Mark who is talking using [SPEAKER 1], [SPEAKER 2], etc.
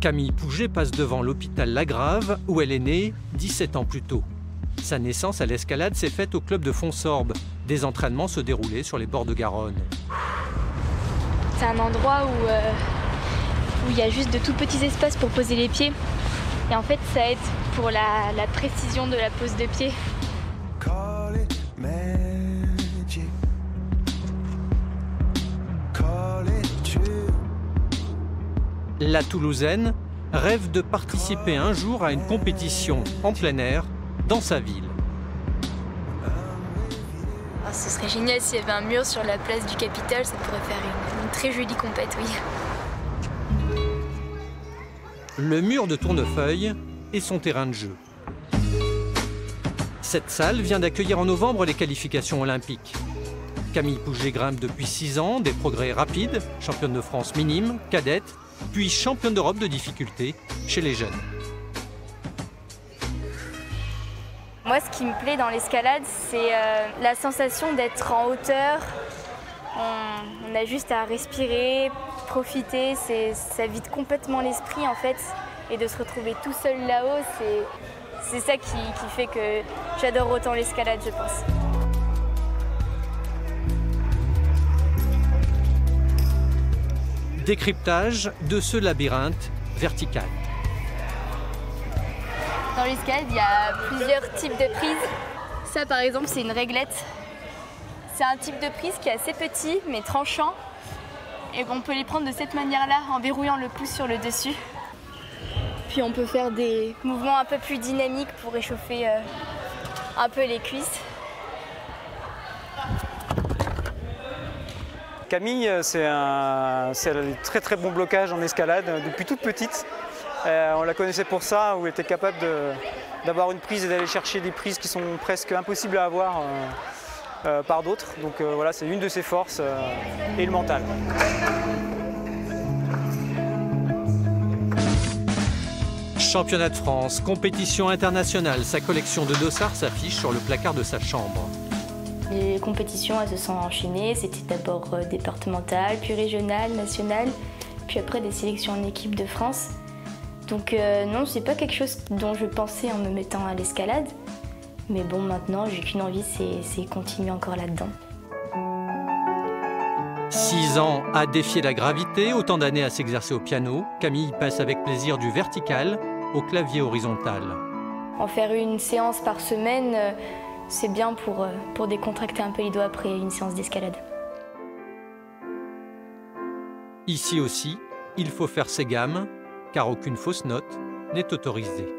[SPEAKER 1] Camille Pouget passe devant l'hôpital Lagrave, où elle est née 17 ans plus tôt. Sa naissance à l'escalade s'est faite au club de Fonsorbe. Des entraînements se déroulaient sur les bords de Garonne.
[SPEAKER 2] C'est un endroit où, euh, où il y a juste de tout petits espaces pour poser les pieds. Et en fait, ça aide pour la précision de la pose de pied.
[SPEAKER 1] La Toulousaine rêve de participer un jour à une compétition en plein air dans sa ville.
[SPEAKER 2] Ah, ce serait génial s'il y avait un mur sur la place du Capitole, ça pourrait faire une, une très jolie compète, oui.
[SPEAKER 1] Le mur de Tournefeuille est son terrain de jeu. Cette salle vient d'accueillir en novembre les qualifications olympiques. Camille Pouget grimpe depuis 6 ans, des progrès rapides, championne de France minime, cadette, puis championne d'Europe de difficulté chez les jeunes.
[SPEAKER 2] Moi, ce qui me plaît dans l'escalade, c'est euh, la sensation d'être en hauteur. On, a juste à respirer, profiter, ça vide complètement l'esprit en fait. Et de se retrouver tout seul là-haut, c'est c'est ça qui fait que j'adore autant l'escalade, je pense.
[SPEAKER 1] Décryptage de ce labyrinthe vertical.
[SPEAKER 2] Dans l'escalade, il y a plusieurs types de prises. Ça, par exemple, c'est une réglette. C'est un type de prise qui est assez petit, mais tranchant. Et on peut les prendre de cette manière-là, en verrouillant le pouce sur le dessus. Puis on peut faire des mouvements un peu plus dynamiques pour réchauffer euh, un peu les cuisses.
[SPEAKER 3] Camille, euh, c'est un, un très très bon blocage en escalade euh, depuis toute petite. Euh, on la connaissait pour ça, où elle était capable d'avoir une prise et d'aller chercher des prises qui sont presque impossibles à avoir par d'autres. Donc voilà, c'est une de ses forces et le mental.
[SPEAKER 1] Championnat de France, compétition internationale, sa collection de dossards s'affiche sur le placard de sa chambre.
[SPEAKER 2] Les compétitions, elles se sont enchaînées. C'était d'abord euh, départementales, puis régionales, nationales, puis après des sélections en équipe de France. Donc euh, non, c'est pas quelque chose dont je pensais en me mettant à l'escalade. Mais bon, maintenant, j'ai qu'une envie, c'est continuer encore là-dedans.
[SPEAKER 1] 6 ans à défier la gravité, autant d'années à s'exercer au piano, Camille passe avec plaisir du vertical au clavier horizontal.
[SPEAKER 2] En faire une séance par semaine, euh, c'est bien pour, euh, pour décontracter un peu les doigts après une séance d'escalade.
[SPEAKER 1] Ici aussi, il faut faire ses gammes, car aucune fausse note n'est autorisée.